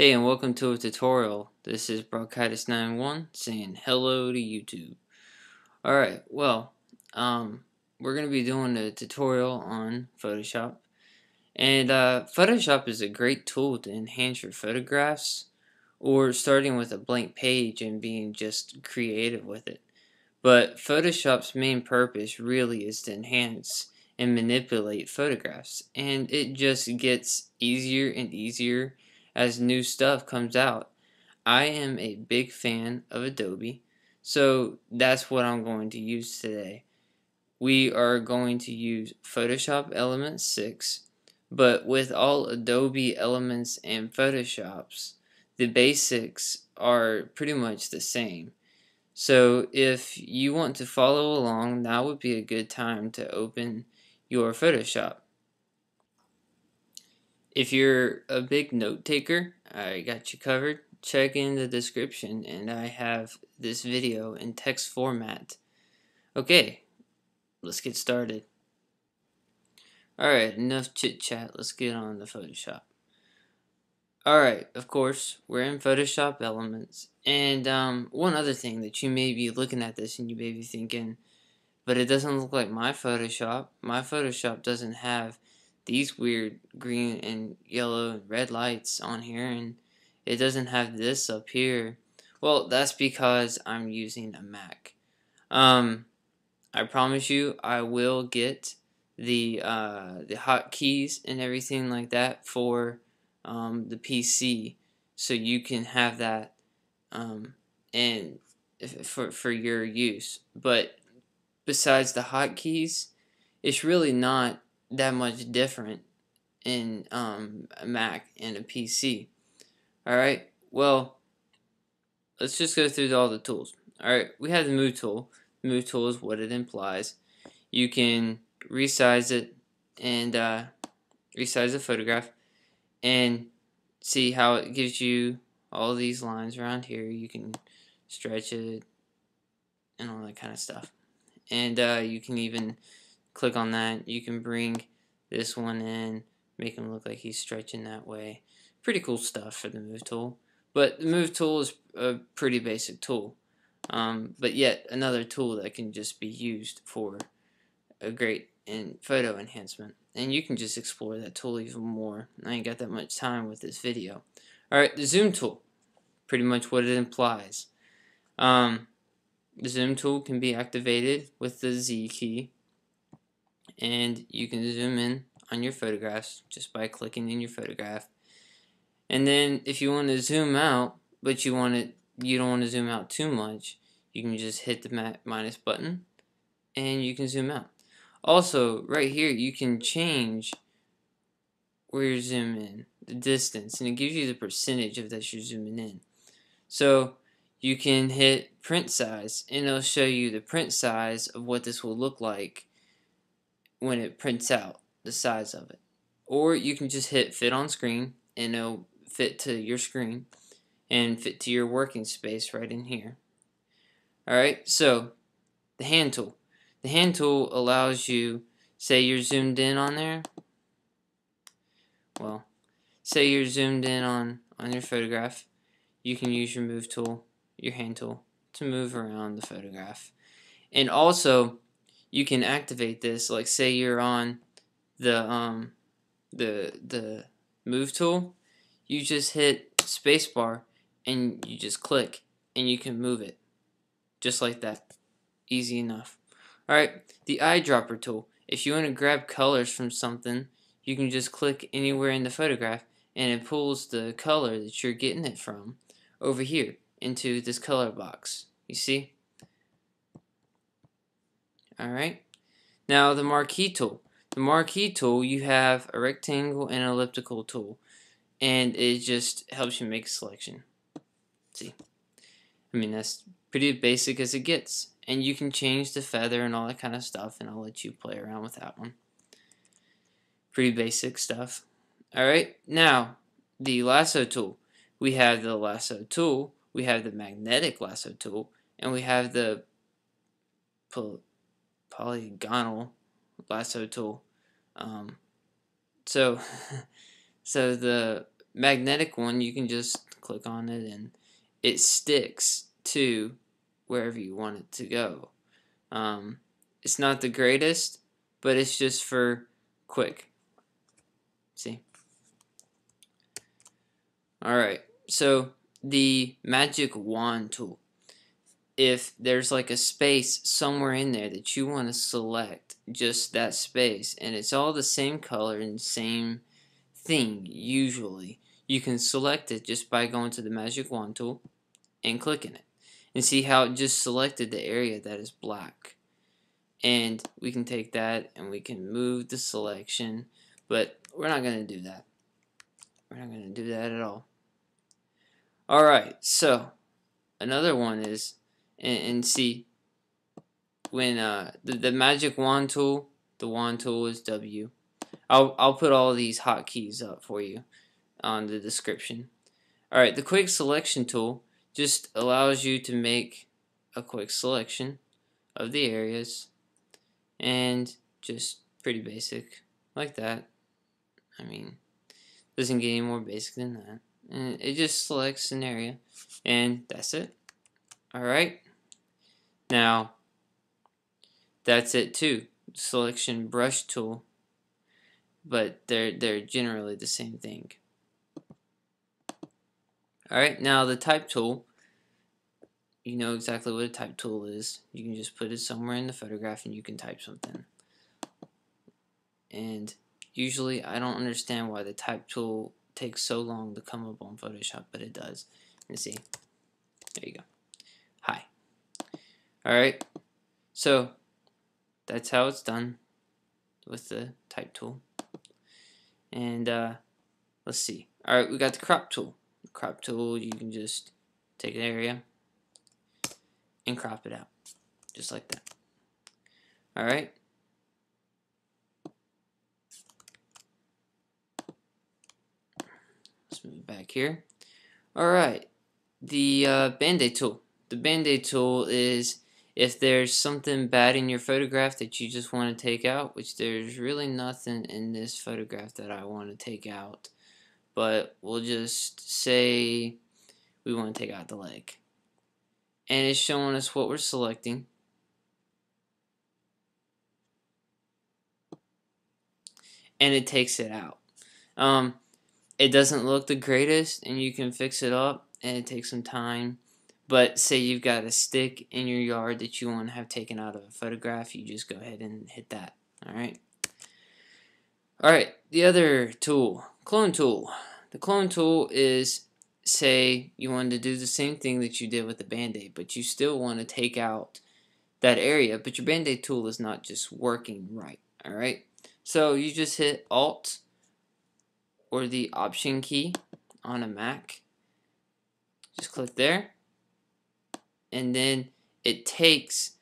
Hey and welcome to a tutorial. This is Brockitis91 saying hello to YouTube. Alright, well, um, we're going to be doing a tutorial on Photoshop. And uh, Photoshop is a great tool to enhance your photographs or starting with a blank page and being just creative with it. But Photoshop's main purpose really is to enhance and manipulate photographs. And it just gets easier and easier as new stuff comes out. I am a big fan of Adobe, so that's what I'm going to use today. We are going to use Photoshop Elements 6, but with all Adobe Elements and Photoshops, the basics are pretty much the same. So if you want to follow along, now would be a good time to open your Photoshop. If you're a big note taker, I got you covered. Check in the description and I have this video in text format. Okay, let's get started. Alright, enough chit chat. Let's get on the Photoshop. Alright, of course, we're in Photoshop Elements. And um, one other thing that you may be looking at this and you may be thinking, but it doesn't look like my Photoshop. My Photoshop doesn't have these weird green and yellow and red lights on here and it doesn't have this up here. Well, that's because I'm using a Mac. Um, I promise you I will get the uh, the hotkeys and everything like that for um, the PC so you can have that um, and for for your use. But besides the hotkeys, it's really not that much different in um, a Mac and a PC. Alright, well, let's just go through all the tools. Alright, we have the Move tool. The Move tool is what it implies. You can resize it and uh, resize the photograph and see how it gives you all these lines around here. You can stretch it and all that kind of stuff. And uh, you can even click on that. You can bring this one in, make him look like he's stretching that way. Pretty cool stuff for the move tool. But the move tool is a pretty basic tool. Um, but yet another tool that can just be used for a great in photo enhancement. And you can just explore that tool even more. I ain't got that much time with this video. Alright, the zoom tool. Pretty much what it implies. Um, the zoom tool can be activated with the Z key and you can zoom in on your photographs just by clicking in your photograph. And then if you want to zoom out but you want it you don't want to zoom out too much you can just hit the minus button and you can zoom out. Also right here you can change where you zoom in the distance and it gives you the percentage of that you're zooming in. So you can hit print size and it'll show you the print size of what this will look like when it prints out the size of it. Or you can just hit fit on screen and it'll fit to your screen and fit to your working space right in here. Alright, so the hand tool. The hand tool allows you, say you're zoomed in on there. Well, say you're zoomed in on, on your photograph. You can use your move tool, your hand tool, to move around the photograph. And also, you can activate this. Like say you're on the um the the move tool, you just hit spacebar and you just click and you can move it just like that. Easy enough. Alright, the eyedropper tool. If you want to grab colors from something, you can just click anywhere in the photograph and it pulls the color that you're getting it from over here into this color box. You see? Alright. Now the marquee tool. The marquee tool, you have a rectangle and an elliptical tool. And it just helps you make a selection. See? I mean, that's pretty basic as it gets. And you can change the feather and all that kind of stuff, and I'll let you play around with that one. Pretty basic stuff. Alright, now, the lasso tool. We have the lasso tool, we have the magnetic lasso tool, and we have the polygonal lasso tool. Um, so, so the magnetic one, you can just click on it and it sticks to wherever you want it to go. Um, it's not the greatest, but it's just for quick. See? Alright, so the magic wand tool. If there's like a space somewhere in there that you want to select just that space and it's all the same color and same thing usually, you can select it just by going to the magic wand tool and clicking it and see how it just selected the area that is black. And we can take that and we can move the selection but we're not going to do that. We're not going to do that at all. Alright so another one is and, and see. When uh, the, the magic wand tool the wand tool is W. I'll, I'll put all these hotkeys up for you on the description. Alright the quick selection tool just allows you to make a quick selection of the areas and just pretty basic like that. I mean doesn't get any more basic than that. And it just selects an area and that's it. Alright now that's it too selection brush tool but they're they're generally the same thing alright now the type tool you know exactly what a type tool is. You can just put it somewhere in the photograph and you can type something. And usually I don't understand why the type tool takes so long to come up on Photoshop, but it does. And see, there you go. Hi. Alright, so that's how it's done with the type tool. And uh, let's see. Alright, we got the crop tool. The crop tool, you can just take an area, and crop it out just like that alright let's move back here alright the uh, band-aid tool the band-aid tool is if there's something bad in your photograph that you just want to take out which there's really nothing in this photograph that I want to take out but we'll just say we want to take out the leg and it's showing us what we're selecting. And it takes it out. Um, it doesn't look the greatest and you can fix it up and it takes some time. But say you've got a stick in your yard that you want to have taken out of a photograph, you just go ahead and hit that. Alright. Alright, the other tool, clone tool. The clone tool is say you wanted to do the same thing that you did with the band-aid but you still want to take out that area but your band-aid tool is not just working right alright so you just hit alt or the option key on a Mac just click there and then it takes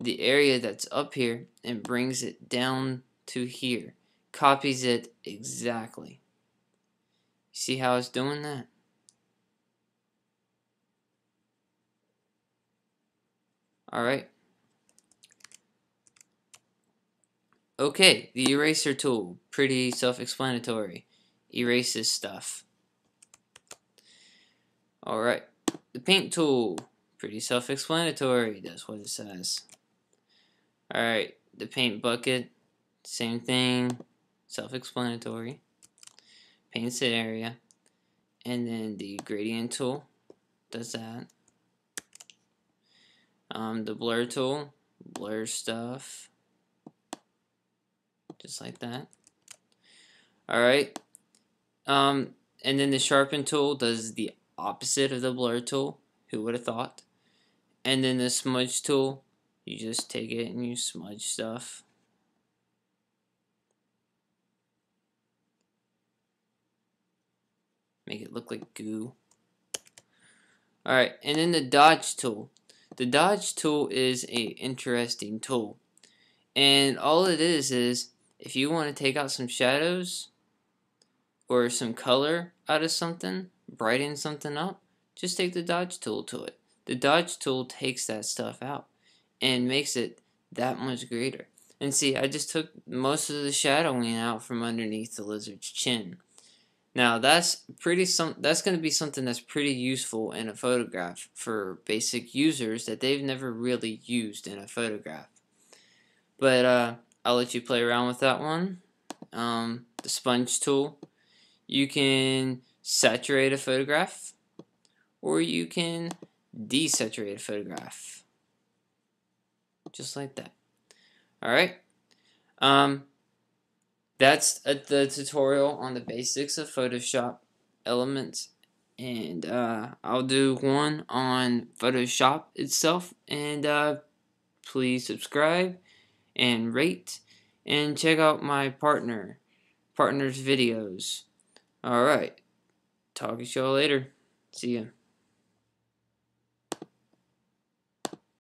the area that's up here and brings it down to here copies it exactly see how it's doing that Alright. Okay, the eraser tool. Pretty self-explanatory. Erases stuff. Alright. The paint tool. Pretty self-explanatory. That's what it says. Alright. The paint bucket. Same thing. Self-explanatory. Paints an area. And then the gradient tool does that um, the blur tool, blur stuff, just like that. Alright, um, and then the sharpen tool does the opposite of the blur tool, who would have thought. And then the smudge tool, you just take it and you smudge stuff. Make it look like goo. Alright, and then the dodge tool. The dodge tool is a interesting tool. And all it is is if you want to take out some shadows or some color out of something, brighten something up, just take the dodge tool to it. The dodge tool takes that stuff out and makes it that much greater. And see, I just took most of the shadowing out from underneath the lizard's chin. Now that's pretty some that's going to be something that's pretty useful in a photograph for basic users that they've never really used in a photograph. But uh, I'll let you play around with that one. Um, the sponge tool. You can saturate a photograph or you can desaturate a photograph. Just like that. Alright. Um, that's a, the tutorial on the basics of Photoshop elements. And uh, I'll do one on Photoshop itself. And uh, please subscribe and rate. And check out my partner partner's videos. Alright. Talk to y'all later. See ya